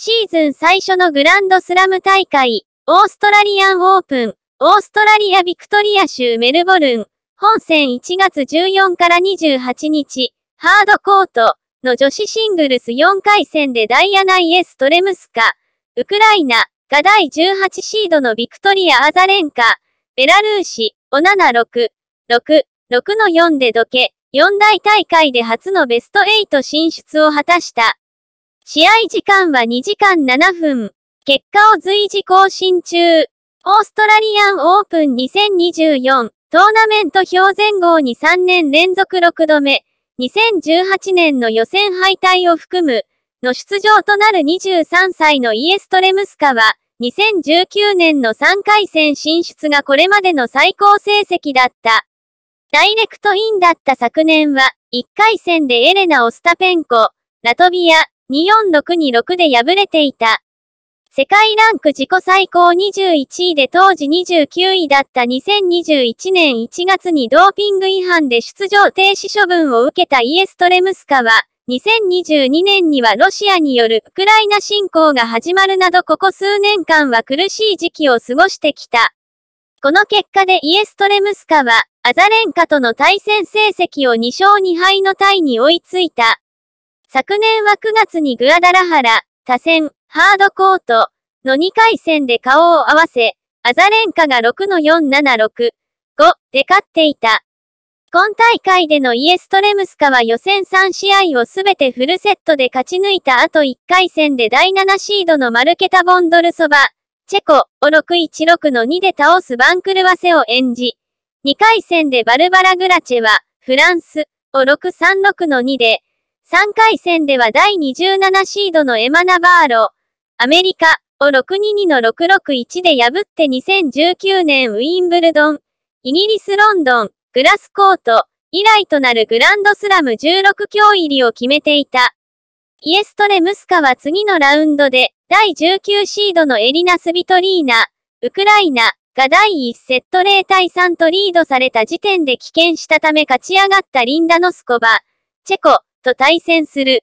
シーズン最初のグランドスラム大会、オーストラリアンオープン、オーストラリアビクトリア州メルボルン、本戦1月14から28日、ハードコートの女子シングルス4回戦でダイアナ・イエストレムスカ、ウクライナが第18シードのビクトリア・アザレンカ、ベラルーシ、オナナ6、6、6の4でどけ、四大大会で初のベスト8進出を果たした。試合時間は2時間7分。結果を随時更新中。オーストラリアンオープン2024トーナメント表前号に3年連続6度目。2018年の予選敗退を含むの出場となる23歳のイエストレムスカは2019年の3回戦進出がこれまでの最高成績だった。ダイレクトインだった昨年は1回戦でエレナ・オスタペンコ、ラトビア、246に6で敗れていた。世界ランク自己最高21位で当時29位だった2021年1月にドーピング違反で出場停止処分を受けたイエストレムスカは、2022年にはロシアによるウクライナ侵攻が始まるなどここ数年間は苦しい時期を過ごしてきた。この結果でイエストレムスカは、アザレンカとの対戦成績を2勝2敗のタイに追いついた。昨年は9月にグアダラハラ、多戦、ハードコートの2回戦で顔を合わせ、アザレンカが6の476、5で勝っていた。今大会でのイエストレムスカは予選3試合をすべてフルセットで勝ち抜いた後1回戦で第7シードのマルケタ・ボンドルソバ、チェコを616の2で倒すバンクルワセを演じ、2回戦でバルバラ・グラチェは、フランスを636の2で、3回戦では第27シードのエマナ・バーロ、アメリカを622の661で破って2019年ウィンブルドン、イギリス・ロンドン、グラスコート、以来となるグランドスラム16強入りを決めていた。イエストレ・ムスカは次のラウンドで、第19シードのエリナ・スビトリーナ、ウクライナが第1セット0対3とリードされた時点で棄権したため勝ち上がったリンダ・ノスコバ、チェコ、と対戦する。